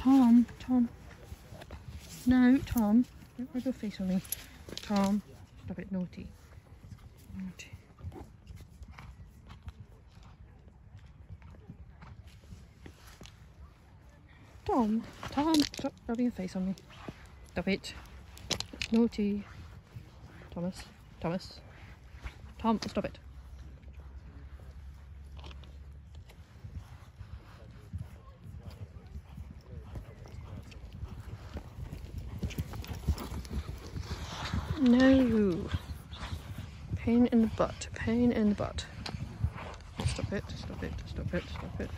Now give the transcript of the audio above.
Tom, Tom. No, Tom. Don't rub your face on me. Tom, stop it, naughty. Naughty. Tom, Tom, stop rubbing your face on me. Stop it. It's naughty. Thomas, Thomas. Tom, stop it. No. Pain in the butt. Pain in the butt. Stop it. Stop it. Stop it. Stop it.